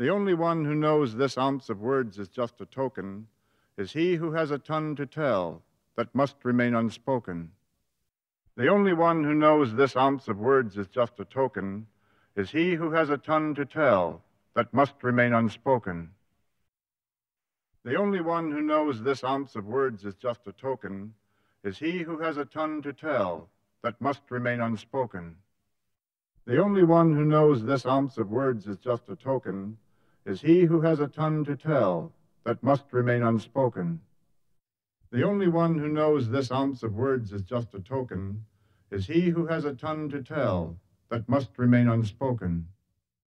The only one who knows this ounce of words is just a token is he who has a ton to tell that must remain unspoken. The only one who knows this ounce of words is just a token is he who has a ton to tell that must remain unspoken. The only one who knows this ounce of words is just a token is he who has a ton to tell that must remain unspoken. The only one who knows this ounce of words is just a token is he who has a ton to tell that must remain unspoken. The only one who knows this ounce of words is just a token is he who has a ton to tell that must remain unspoken.